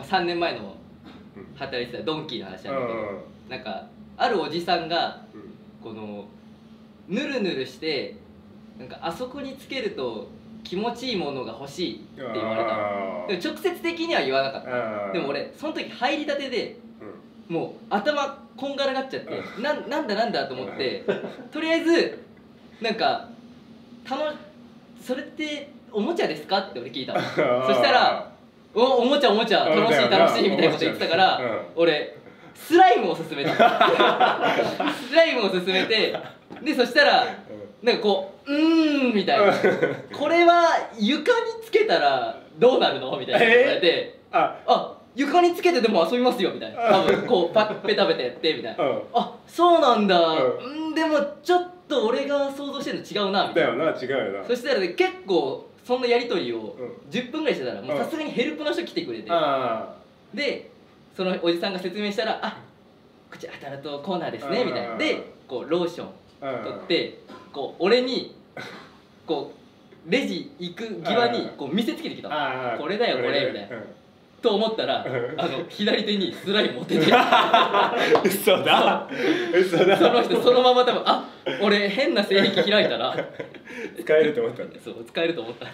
まあ、3年前のうん。働いてたドンキーの話うなんだけど、んなんかあるおじさんがうん。このぬるぬるしてなんかあそこにつけると気持ちいいものが欲しいって言われたでも直接的には言わなかっあたーでも俺その時入りたてでうん。もう頭こんがらがっちゃってなんなんだなんだと思ってとりあえずなんか楽それっておもちゃですかって俺聞いたの。そしたらおおもちゃおもちゃ。楽しい楽しいみたいなこと言ってたから、うん。俺スライムを勧めたスライムを勧めてでそしたらなんかこう「うーん」みたいな「これは床につけたらどうなるの?」みたいな言われてあ「あ床につけてでも遊びますよ」みたいな。多分こうパッペタペタやってみたいな。うん「あそうなんだ。ううんでもちょっと俺が想像してるの違うな」みたいな。だよな違うよな。そしたらね結構そんなやり取りをうん。10分ぐらいしてたらもうさすがにヘルプの人来てくれて。あでそのおじさんが説明したら「あこっちアダルトコーナーですね」みたいな。うんでこうローションあ取ってこう俺にこうレジ行く際にこう見せつけてきたこれだよこれみたいなと思ったらうん。あの左手にスライム持ってて。嘘だ。嘘だ。その人そのまま多分あ俺変な性癖開いたら。使えると思ったんだ。そう使えると思った